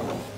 you